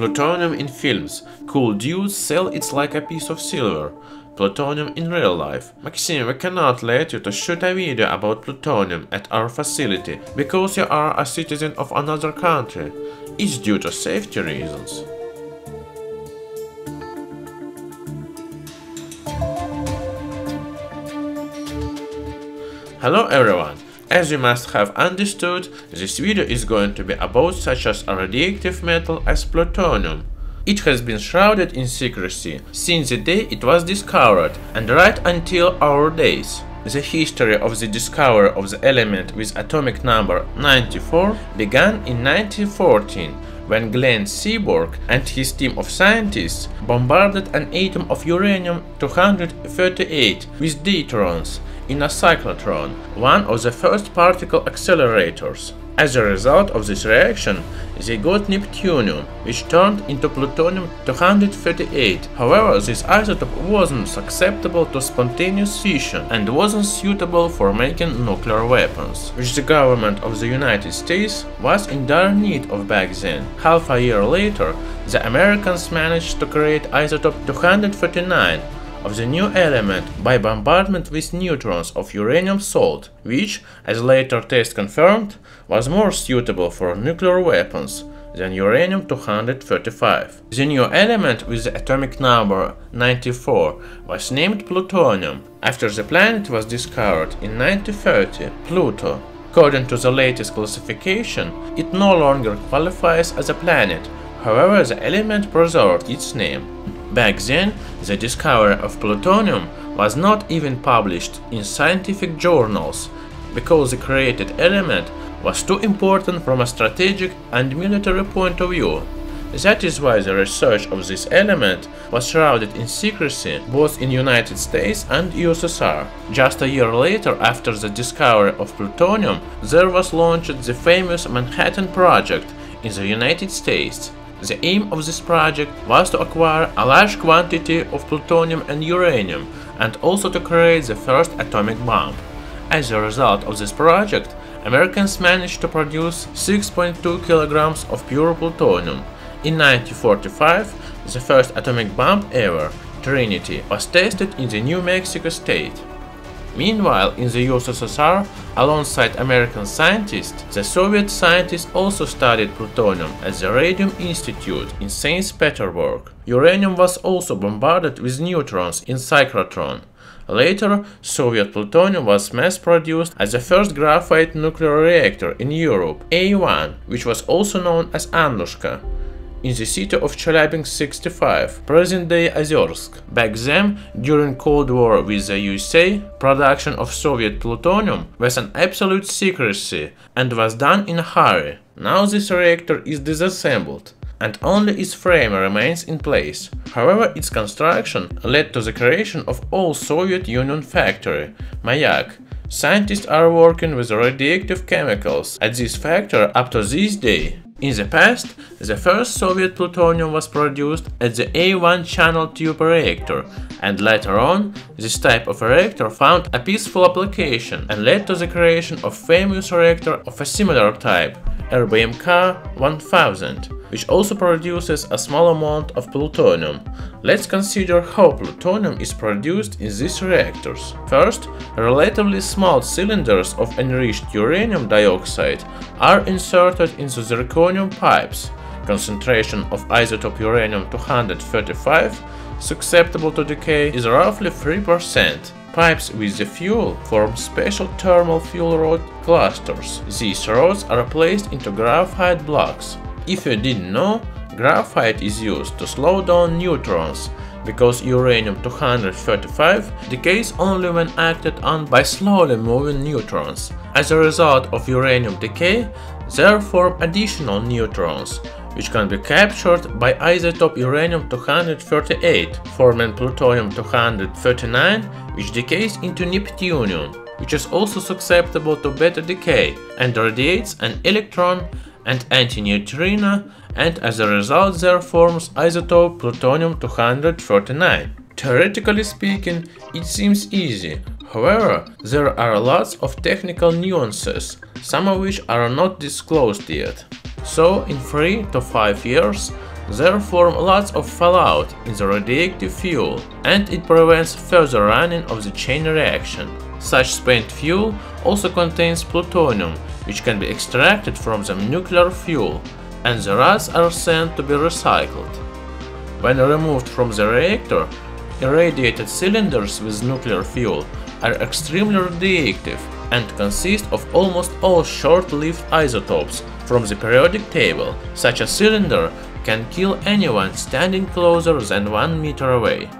Plutonium in films. Cool dudes sell it like a piece of silver. Plutonium in real life. Maxim, we cannot let you to shoot a video about plutonium at our facility because you are a citizen of another country. It's due to safety reasons. Hello everyone! As you must have understood, this video is going to be about such as a radioactive metal as plutonium. It has been shrouded in secrecy since the day it was discovered and right until our days. The history of the discovery of the element with atomic number 94 began in 1914 when Glenn Seaborg and his team of scientists bombarded an atom of uranium-238 with deuterons in a cyclotron, one of the first particle accelerators. As a result of this reaction, they got neptunium, which turned into plutonium-238. However, this isotope wasn't susceptible to spontaneous fission and wasn't suitable for making nuclear weapons, which the government of the United States was in dire need of back then. Half a year later, the Americans managed to create isotope 239, of the new element by bombardment with neutrons of uranium salt, which, as later tests confirmed, was more suitable for nuclear weapons than uranium-235. The new element with the atomic number 94 was named plutonium after the planet was discovered in 1930, Pluto. According to the latest classification, it no longer qualifies as a planet, however the element preserved its name. Back then, the discovery of plutonium was not even published in scientific journals, because the created element was too important from a strategic and military point of view. That is why the research of this element was shrouded in secrecy both in United States and USSR. Just a year later after the discovery of plutonium, there was launched the famous Manhattan Project in the United States. The aim of this project was to acquire a large quantity of plutonium and uranium and also to create the first atomic bomb. As a result of this project, Americans managed to produce 6.2 kilograms of pure plutonium. In 1945, the first atomic bomb ever, Trinity, was tested in the New Mexico state. Meanwhile, in the USSR, alongside American scientists, the Soviet scientists also studied plutonium at the Radium Institute in St. Petersburg. Uranium was also bombarded with neutrons in cyclotron. Later, Soviet plutonium was mass-produced as the first graphite nuclear reactor in Europe, A1, which was also known as Annushka in the city of Chelyabinsk 65, present-day Ozersk. Back then, during Cold War with the USA, production of Soviet plutonium was an absolute secrecy and was done in a hurry. Now this reactor is disassembled and only its frame remains in place. However, its construction led to the creation of all Soviet Union factory, Mayak. Scientists are working with radioactive chemicals at this factory up to this day. In the past, the first Soviet plutonium was produced at the A1 channel tube reactor, and later on, this type of reactor found a peaceful application and led to the creation of famous reactor of a similar type, RBMK 1000 which also produces a small amount of plutonium. Let's consider how plutonium is produced in these reactors. First, relatively small cylinders of enriched uranium dioxide are inserted into zirconium pipes. Concentration of isotope uranium-235 susceptible to decay is roughly 3%. Pipes with the fuel form special thermal fuel rod clusters. These rods are placed into graphite blocks. If you didn't know, graphite is used to slow down neutrons, because uranium-235 decays only when acted on by slowly moving neutrons. As a result of uranium decay, there form additional neutrons, which can be captured by isotope uranium-238, forming plutonium-239, which decays into neptunium, which is also susceptible to beta decay and radiates an electron and antineutrino and as a result there forms isotope plutonium-239. Theoretically speaking, it seems easy, however, there are lots of technical nuances, some of which are not disclosed yet. So, in 3 to 5 years, there form lots of fallout in the radioactive fuel, and it prevents further running of the chain reaction. Such spent fuel also contains plutonium, which can be extracted from the nuclear fuel, and the rods are sent to be recycled. When removed from the reactor, irradiated cylinders with nuclear fuel are extremely radioactive and consist of almost all short-lived isotopes from the periodic table. Such a cylinder can kill anyone standing closer than 1 meter away.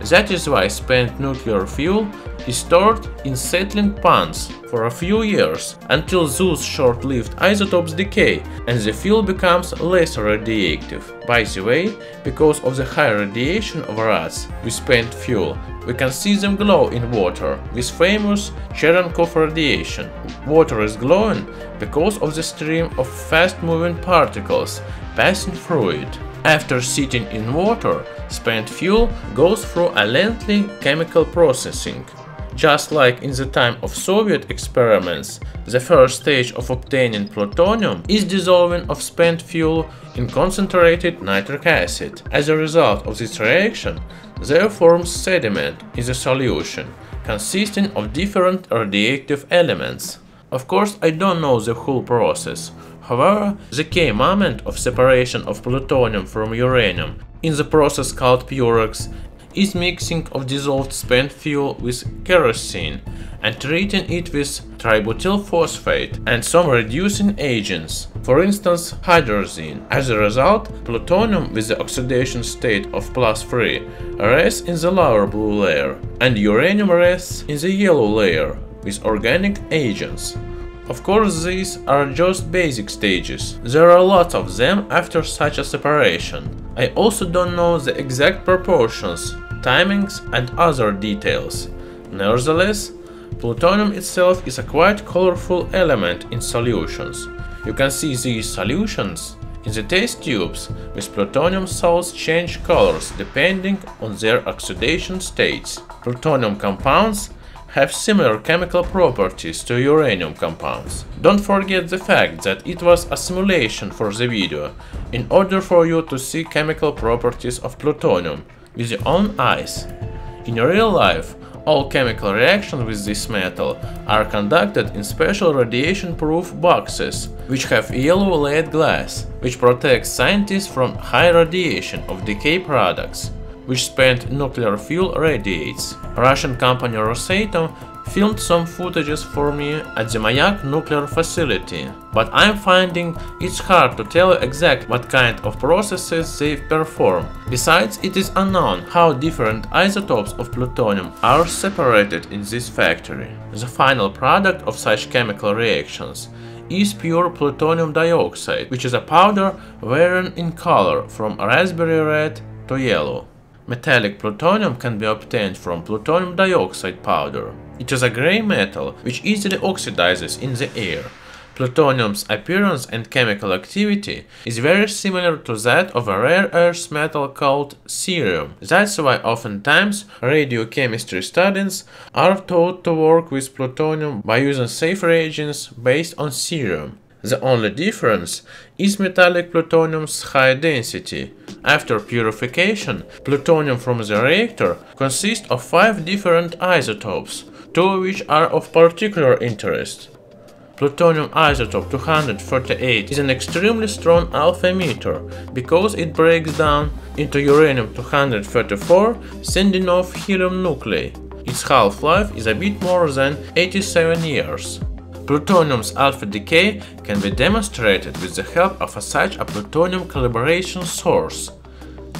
That is why spent nuclear fuel is stored in settling ponds for a few years until those short-lived isotopes decay and the fuel becomes less radioactive. By the way, because of the high radiation of rods with spent fuel, we can see them glow in water with famous Cherenkov radiation. Water is glowing because of the stream of fast-moving particles passing through it. After sitting in water, spent fuel goes through a lengthy chemical processing. Just like in the time of Soviet experiments, the first stage of obtaining plutonium is dissolving of spent fuel in concentrated nitric acid. As a result of this reaction, there forms sediment in the solution, consisting of different radioactive elements. Of course, I don't know the whole process. However, the key moment of separation of plutonium from uranium in the process called Purex is mixing of dissolved spent fuel with kerosene and treating it with tributyl phosphate and some reducing agents, for instance hydrazine. As a result, plutonium with the oxidation state of plus 3 rests in the lower blue layer, and uranium rests in the yellow layer with organic agents. Of course, these are just basic stages. There are lots of them after such a separation. I also don't know the exact proportions, timings and other details. Nevertheless, plutonium itself is a quite colorful element in solutions. You can see these solutions in the test tubes with plutonium salts change colors depending on their oxidation states. Plutonium compounds have similar chemical properties to uranium compounds. Don't forget the fact that it was a simulation for the video, in order for you to see chemical properties of plutonium with your own eyes. In real life, all chemical reactions with this metal are conducted in special radiation-proof boxes, which have yellow lead glass, which protects scientists from high radiation of decay products which spent nuclear fuel radiates. Russian company Rosatom filmed some footages for me at the Mayak nuclear facility, but I'm finding it's hard to tell exactly what kind of processes they perform. Besides, it is unknown how different isotopes of plutonium are separated in this factory. The final product of such chemical reactions is pure plutonium dioxide, which is a powder varying in color from raspberry red to yellow. Metallic plutonium can be obtained from plutonium dioxide powder. It is a gray metal which easily oxidizes in the air. Plutonium's appearance and chemical activity is very similar to that of a rare earth metal called cerium. That's why oftentimes radiochemistry students are taught to work with plutonium by using safe reagents based on cerium. The only difference is metallic plutonium's high density. After purification, plutonium from the reactor consists of five different isotopes, two of which are of particular interest. Plutonium isotope 238 is an extremely strong alpha emitter because it breaks down into uranium-234 sending off helium nuclei. Its half-life is a bit more than 87 years. Plutonium's alpha decay can be demonstrated with the help of a such a plutonium calibration source.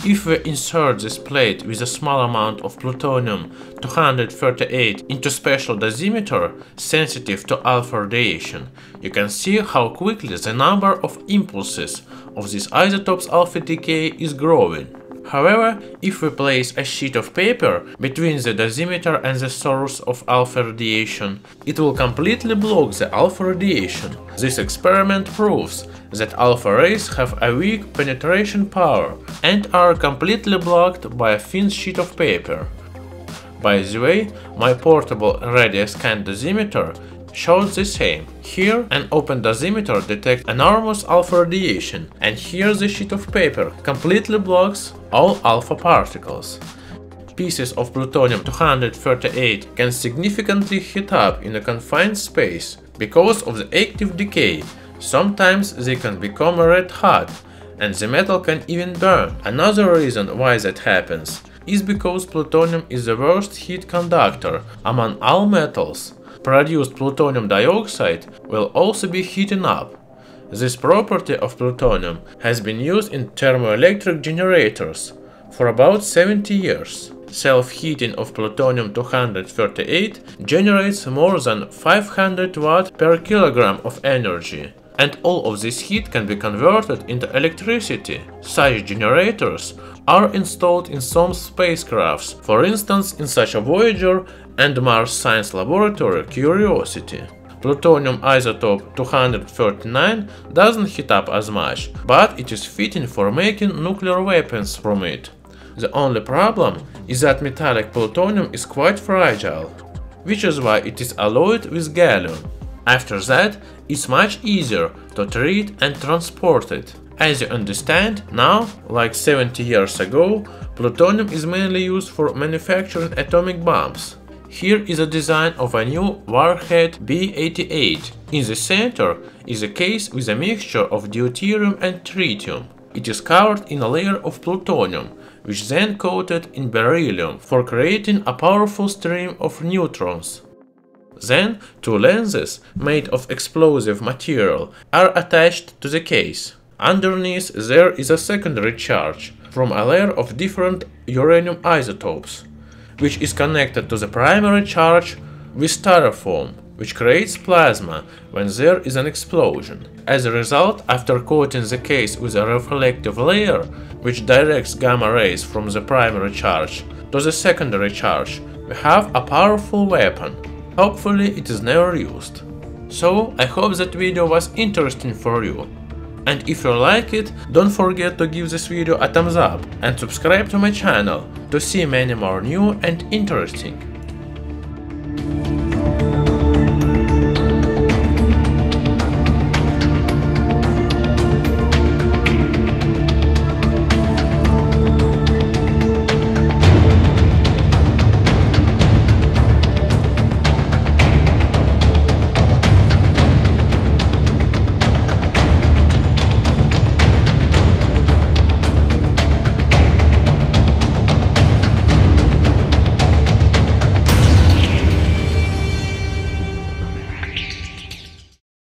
If we insert this plate with a small amount of plutonium-238 into special dosimeter sensitive to alpha radiation, you can see how quickly the number of impulses of this isotope's alpha decay is growing. However, if we place a sheet of paper between the dosimeter and the source of alpha radiation, it will completely block the alpha radiation. This experiment proves that alpha rays have a weak penetration power and are completely blocked by a thin sheet of paper. By the way, my portable Radiacode dosimeter shows the same. Here an open dosimeter detects enormous alpha radiation and here the sheet of paper completely blocks all alpha particles. Pieces of plutonium-238 can significantly heat up in a confined space because of the active decay. Sometimes they can become red hot and the metal can even burn. Another reason why that happens is because plutonium is the worst heat conductor among all metals. Produced plutonium dioxide will also be heating up. This property of plutonium has been used in thermoelectric generators for about 70 years. Self-heating of plutonium-238 generates more than 500 watt per kilogram of energy, and all of this heat can be converted into electricity. Such generators are installed in some spacecrafts, for instance in such a Voyager and Mars Science Laboratory Curiosity. Plutonium isotope 239 doesn't heat up as much, but it is fitting for making nuclear weapons from it. The only problem is that metallic plutonium is quite fragile, which is why it is alloyed with gallium. After that, it's much easier to treat and transport it. As you understand, now, like 70 years ago, plutonium is mainly used for manufacturing atomic bombs. Here is a design of a new warhead B-88. In the center is a case with a mixture of deuterium and tritium. It is covered in a layer of plutonium, which then coated in beryllium for creating a powerful stream of neutrons. Then, two lenses, made of explosive material, are attached to the case. Underneath there is a secondary charge from a layer of different uranium isotopes, which is connected to the primary charge with styrofoam, which creates plasma when there is an explosion. As a result, after coating the case with a reflective layer, which directs gamma rays from the primary charge to the secondary charge, we have a powerful weapon. Hopefully it is never used. So, I hope that video was interesting for you. And if you like it, don't forget to give this video a thumbs up and subscribe to my channel to see many more new and interesting